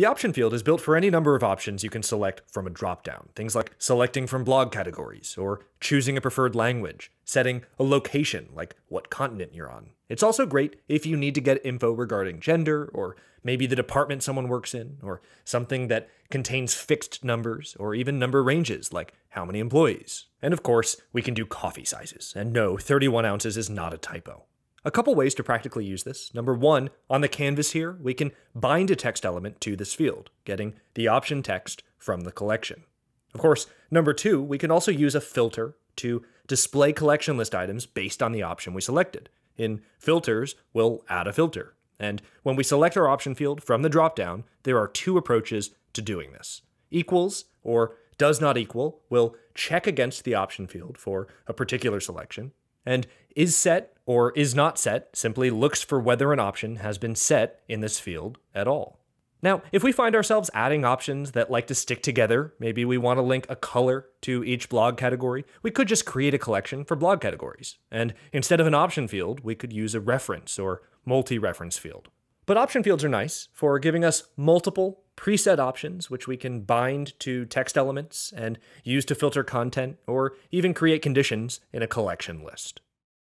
The option field is built for any number of options you can select from a dropdown. Things like selecting from blog categories, or choosing a preferred language, setting a location, like what continent you're on. It's also great if you need to get info regarding gender, or maybe the department someone works in, or something that contains fixed numbers, or even number ranges, like how many employees. And of course, we can do coffee sizes. And no, 31 ounces is not a typo. A couple ways to practically use this. Number one, on the canvas here, we can bind a text element to this field, getting the option text from the collection. Of course, number two, we can also use a filter to display collection list items based on the option we selected. In filters, we'll add a filter. And when we select our option field from the dropdown, there are two approaches to doing this. Equals, or does not equal, will check against the option field for a particular selection, and is set or is not set simply looks for whether an option has been set in this field at all. Now, if we find ourselves adding options that like to stick together, maybe we want to link a color to each blog category, we could just create a collection for blog categories. And instead of an option field, we could use a reference or multi reference field. But option fields are nice for giving us multiple preset options, which we can bind to text elements and use to filter content or even create conditions in a collection list.